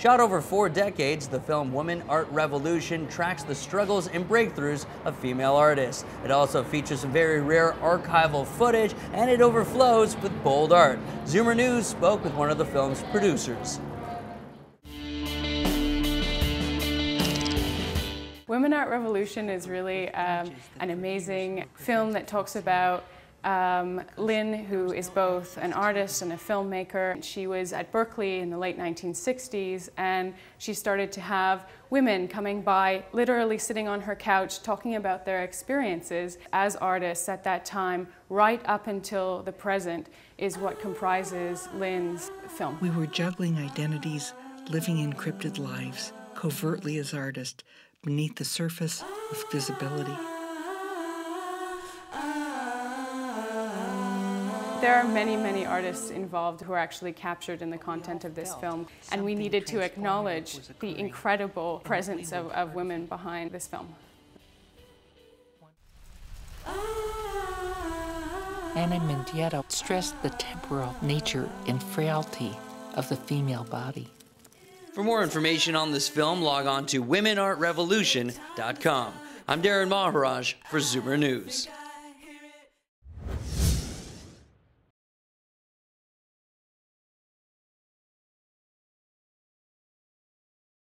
Shot over four decades, the film Women Art Revolution tracks the struggles and breakthroughs of female artists. It also features very rare archival footage and it overflows with bold art. Zoomer News spoke with one of the film's producers. Women Art Revolution is really um, an amazing film that talks about um, Lynn, who is both an artist and a filmmaker. She was at Berkeley in the late 1960s and she started to have women coming by, literally sitting on her couch talking about their experiences as artists at that time, right up until the present, is what comprises Lynn's film. We were juggling identities, living encrypted lives, covertly as artists, beneath the surface of visibility. There are many, many artists involved who are actually captured in the content of this film, and we needed to acknowledge the incredible presence of, of women behind this film. Ana Mendieta stressed the temporal nature and frailty of the female body. For more information on this film, log on to WomenArtRevolution.com. I'm Darren Maharaj for Zoomer News.